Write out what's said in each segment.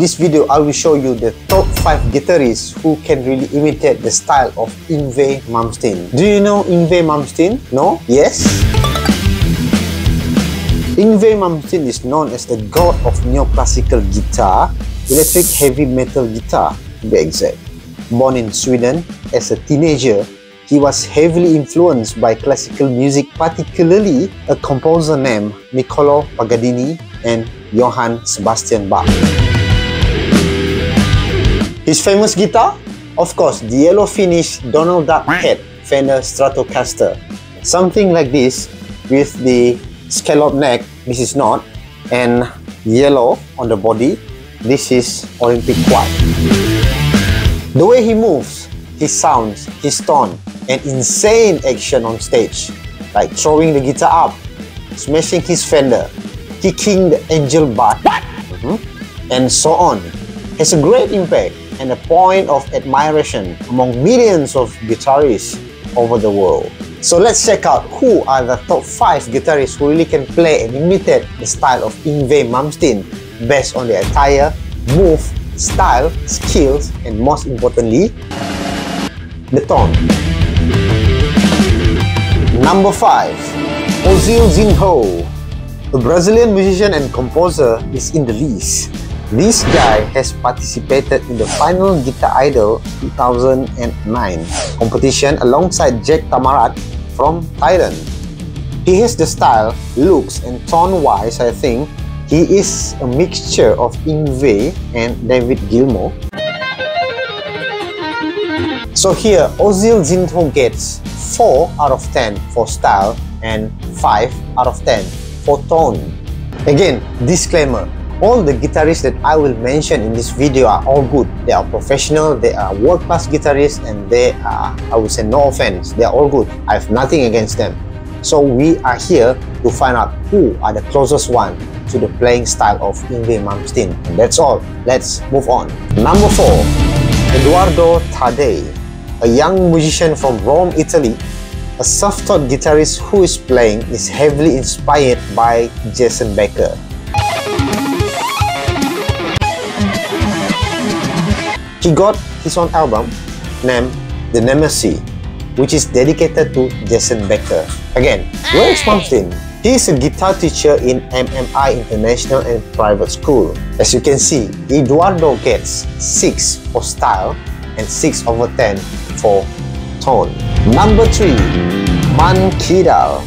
this video, I will show you the top 5 guitarists who can really imitate the style of Yngwie Malmsteen. Do you know Yngwie Malmsteen? No? Yes? Yngwie Malmsteen is known as the god of neoclassical guitar, electric heavy metal guitar to be exact. Born in Sweden as a teenager, he was heavily influenced by classical music, particularly a composer named Niccolo Paganini and Johann Sebastian Bach. His famous guitar? Of course, the yellow finish Donald Duck head Fender Stratocaster. Something like this with the scallop neck, this is not, and yellow on the body, this is Olympic white. The way he moves, his sounds, his tone, and insane action on stage, like throwing the guitar up, smashing his fender, kicking the angel butt, mm -hmm, and so on, has a great impact and a point of admiration among millions of guitarists over the world. So let's check out who are the top 5 guitarists who really can play and imitate the style of Yngwie Malmsteen based on their attire, move, style, skills, and most importantly, the tone. Number 5. Ozielzinho. A Brazilian musician and composer is in the list. This guy has participated in the final Guitar Idol 2009 competition alongside Jack Thammarat from Thailand. He has the style, looks, and tone-wise, I think, he is a mixture of Yngwie and David Gilmour. So here, Ozielzinho gets 4 out of 10 for style and 5 out of 10 for tone. Again, disclaimer, all the guitarists that I will mention in this video are all good. They are professional, they are world-class guitarists, and they are, I would say no offense, they are all good. I have nothing against them. So we are here to find out who are the closest one to the playing style of Yngwie Malmsteen. And that's all. Let's move on. Number 4. Eduardo Taddei, a young musician from Rome, Italy, a self-taught guitarist who is playing is heavily inspired by Jason Becker. He got his own album named The Nemesis, which is dedicated to Jason Becker. Again, where is Malmsteen? He is a guitar teacher in MMI International and Private School. As you can see, Eduardo gets 6 for style and 6 over 10 for tone. Number 3. Man Kidal,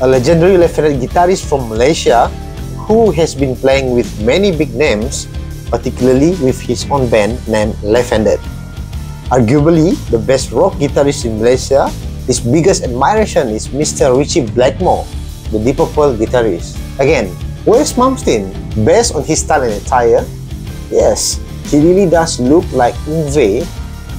a legendary left-handed guitarist from Malaysia who has been playing with many big names particularly with his own band named Left Handed. Arguably the best rock guitarist in Malaysia, his biggest admiration is Mr. Ritchie Blackmore, the Deep Purple guitarist. Again, where's Malmsteen? Based on his style and attire, yes, he really does look like Yngwie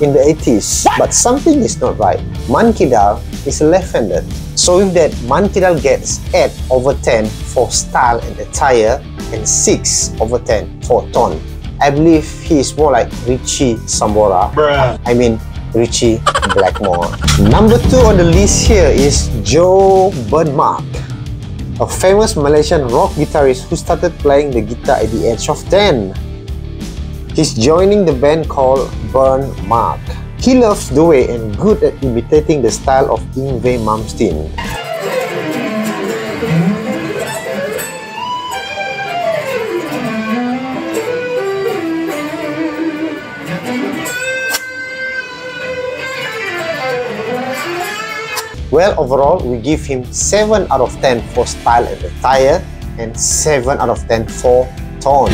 in the 80s, but something is not right. Man Kidal is left-handed. So with that, Man Kidal gets 8 over 10 for style and attire and 6 over 10 for tone. I believe he is more like Richie Sambora. Bruh. I mean, Richie Blackmore. Number 2 on the list here is Joe Burnmark, a famous Malaysian rock guitarist who started playing the guitar at the age of 10. He's joining the band called Burn Mark. He loves the way and good at imitating the style of Yngwie Malmsteen. Well, overall, we give him 7 out of 10 for style and attire and 7 out of 10 for tone.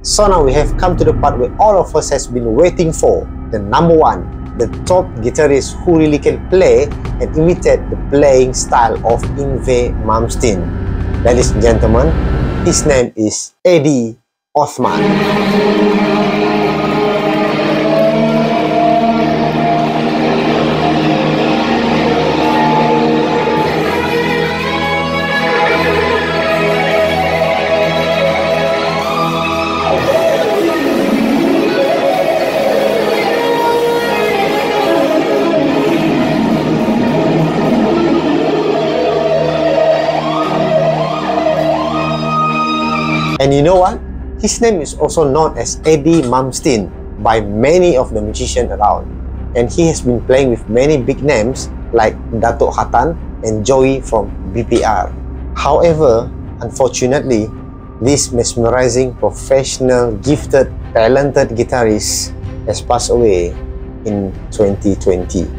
So now we have come to the part where all of us has been waiting for, the number one, the top guitarist who really can play and imitate the playing style of Yngwie Malmsteen. Ladies and gentlemen, his name is Eddy Othman. And you know what? His name is also known as Eddy Malmsteen by many of the musicians around. And he has been playing with many big names like Dato Hattan and Joey from BPR. However, unfortunately, this mesmerizing, professional, gifted, talented guitarist has passed away in 2020.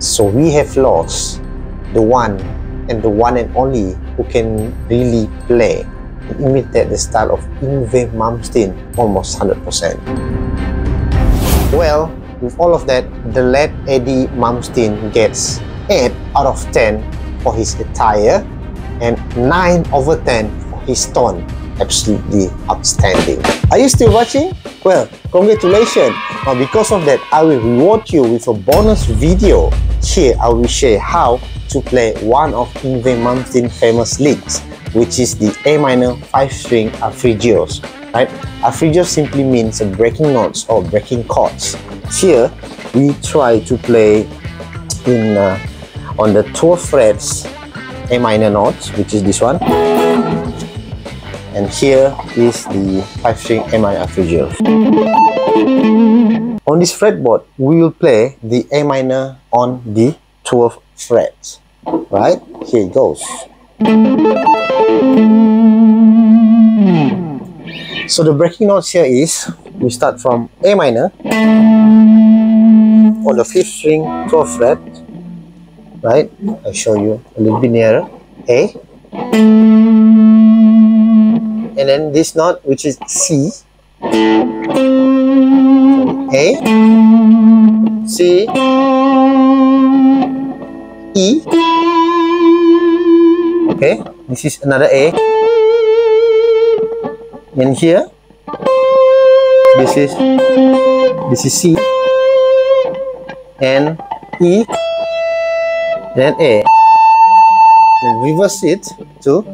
So we have lost the one and the one and only who can really play imitate the style of Yngwie Malmsteen almost 100%. Well, with all of that, the late Eddy Malmsteen gets 8 out of 10 for his attire and 9 over 10 for his tone. Absolutely outstanding. Are you still watching? Well, congratulations. Now because of that, I will reward you with a bonus video. Here, I will share how to play one of Yngwie Malmsteen's famous licks, which is the A minor 5-string arpeggios. Right? Arpeggio simply means breaking notes or breaking chords. Here, we try to play in uh, on the 12 frets A minor notes, which is this one. And here is the 5 string A minor arpeggio. On this fretboard, we will play the A minor on the 12th frets. Right? Here it goes. So the breaking notes here is we start from A minor on the 5th string 12th fret right? I'll show you a little bit nearer. A. And then this note which is C. A. C. E. Okay this is another A. And here this is this is C. And E. Then A. Then reverse it to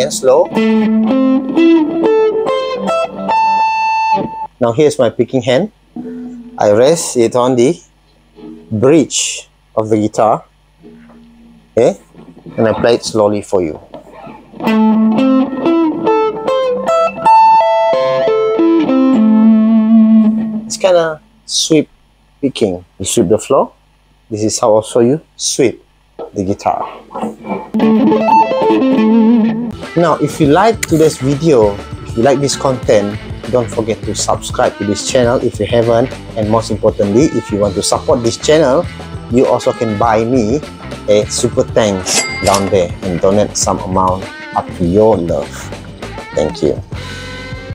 again slow. Now here's my picking hand. I rest it on the bridge of the guitar okay and I play it slowly for you it's kind of sweep picking. You sweep the floor. This is how I'll show you sweep the guitar. Now, if you like today's video, if you like this content, don't forget to subscribe to this channel if you haven't. And most importantly, if you want to support this channel, you also can buy me a super thanks down there and donate some amount up to your love. Thank you.